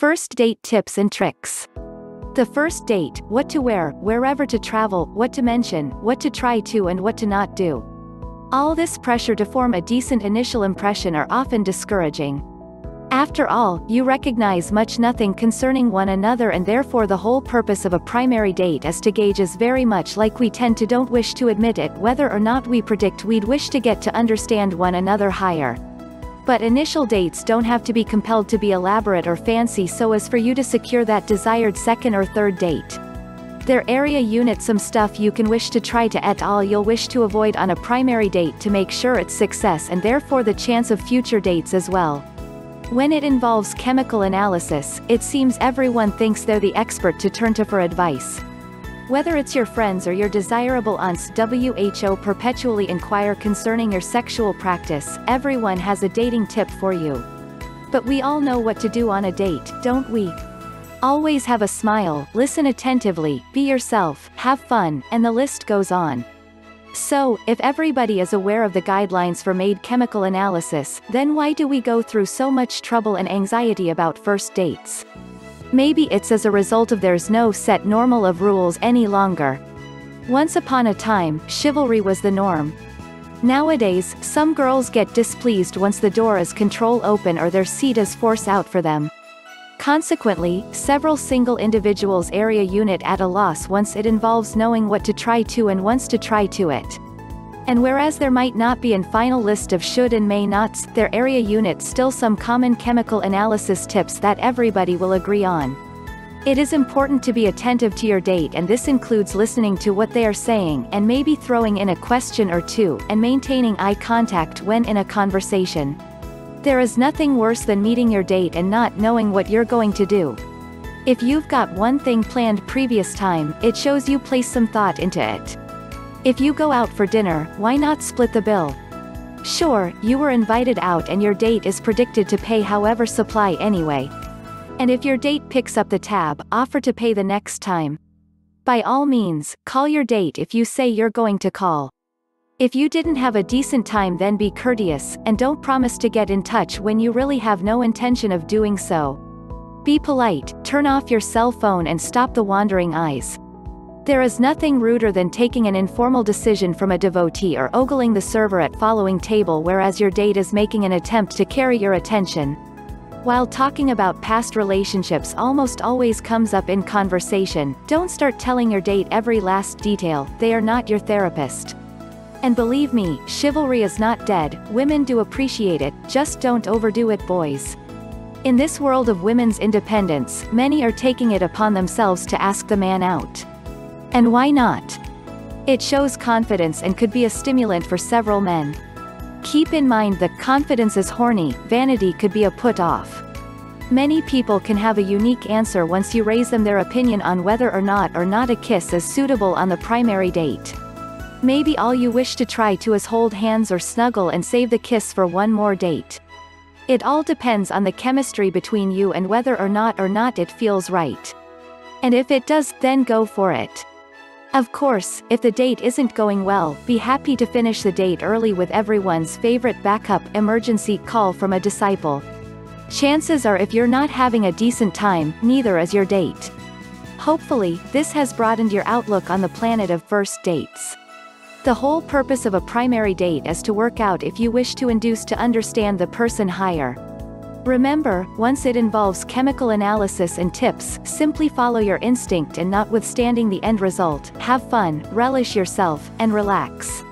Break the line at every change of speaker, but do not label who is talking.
First date tips and tricks. The first date, what to wear, wherever to travel, what to mention, what to try to and what to not do. All this pressure to form a decent initial impression are often discouraging. After all, you recognize much nothing concerning one another and therefore the whole purpose of a primary date is to gauge as very much like we tend to don't wish to admit it whether or not we predict we'd wish to get to understand one another higher. But initial dates don't have to be compelled to be elaborate or fancy so as for you to secure that desired second or third date. There area unit some stuff you can wish to try to et al you'll wish to avoid on a primary date to make sure it's success and therefore the chance of future dates as well. When it involves chemical analysis, it seems everyone thinks they're the expert to turn to for advice. Whether it's your friends or your desirable aunts WHO perpetually inquire concerning your sexual practice, everyone has a dating tip for you. But we all know what to do on a date, don't we? Always have a smile, listen attentively, be yourself, have fun, and the list goes on. So, if everybody is aware of the guidelines for made chemical analysis, then why do we go through so much trouble and anxiety about first dates? Maybe it's as a result of there's no set normal of rules any longer. Once upon a time, chivalry was the norm. Nowadays, some girls get displeased once the door is control open or their seat is force out for them. Consequently, several single individuals area unit at a loss once it involves knowing what to try to and wants to try to it. And whereas there might not be an final list of should and may nots, there area unit still some common chemical analysis tips that everybody will agree on. It is important to be attentive to your date and this includes listening to what they are saying and maybe throwing in a question or two and maintaining eye contact when in a conversation. There is nothing worse than meeting your date and not knowing what you're going to do. If you've got one thing planned previous time, it shows you place some thought into it. If you go out for dinner, why not split the bill? Sure, you were invited out and your date is predicted to pay however supply anyway. And if your date picks up the tab, offer to pay the next time. By all means, call your date if you say you're going to call. If you didn't have a decent time then be courteous, and don't promise to get in touch when you really have no intention of doing so. Be polite, turn off your cell phone and stop the wandering eyes. There is nothing ruder than taking an informal decision from a devotee or ogling the server at following table whereas your date is making an attempt to carry your attention. While talking about past relationships almost always comes up in conversation, don't start telling your date every last detail, they are not your therapist. And believe me, chivalry is not dead, women do appreciate it, just don't overdo it boys. In this world of women's independence, many are taking it upon themselves to ask the man out. And why not? It shows confidence and could be a stimulant for several men. Keep in mind that confidence is horny, vanity could be a put off. Many people can have a unique answer once you raise them their opinion on whether or not or not a kiss is suitable on the primary date. Maybe all you wish to try to is hold hands or snuggle and save the kiss for one more date. It all depends on the chemistry between you and whether or not or not it feels right. And if it does, then go for it. Of course, if the date isn't going well, be happy to finish the date early with everyone's favorite backup emergency call from a disciple. Chances are if you're not having a decent time, neither is your date. Hopefully, this has broadened your outlook on the planet of first dates. The whole purpose of a primary date is to work out if you wish to induce to understand the person higher. Remember, once it involves chemical analysis and tips, simply follow your instinct and notwithstanding the end result, have fun, relish yourself, and relax.